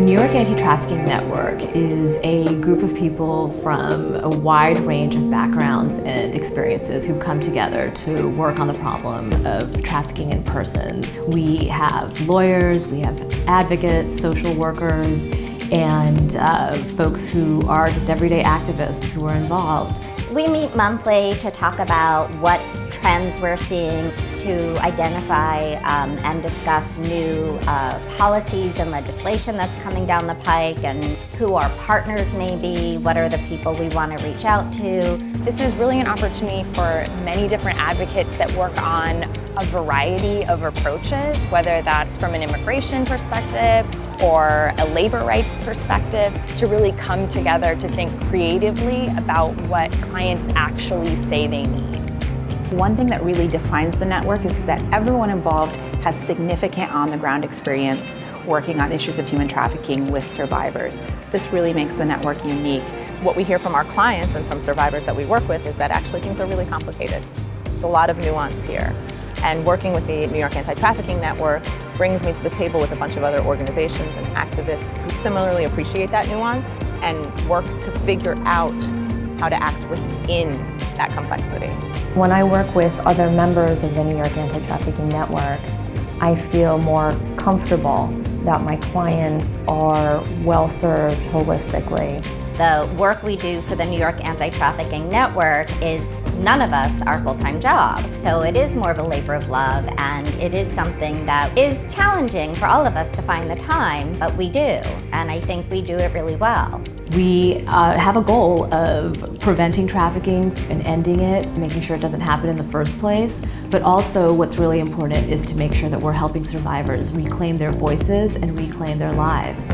The New York Anti-Trafficking Network is a group of people from a wide range of backgrounds and experiences who've come together to work on the problem of trafficking in persons. We have lawyers, we have advocates, social workers, and uh, folks who are just everyday activists who are involved. We meet monthly to talk about what trends we're seeing to identify um, and discuss new uh, policies and legislation that's coming down the pike and who our partners may be, what are the people we want to reach out to. This is really an opportunity for many different advocates that work on a variety of approaches, whether that's from an immigration perspective or a labor rights perspective, to really come together to think creatively about what clients actually say they need. One thing that really defines the network is that everyone involved has significant on-the-ground experience working on issues of human trafficking with survivors. This really makes the network unique. What we hear from our clients and from survivors that we work with is that actually things are really complicated. There's a lot of nuance here. And working with the New York Anti-Trafficking Network brings me to the table with a bunch of other organizations and activists who similarly appreciate that nuance and work to figure out how to act within that complexity. When I work with other members of the New York Anti-Trafficking Network, I feel more comfortable that my clients are well served holistically. The work we do for the New York Anti-Trafficking Network is none of us are full-time job. So it is more of a labor of love and it is something that is challenging for all of us to find the time, but we do. And I think we do it really well. We uh, have a goal of preventing trafficking and ending it, making sure it doesn't happen in the first place. But also what's really important is to make sure that we're helping survivors reclaim their voices and reclaim their lives.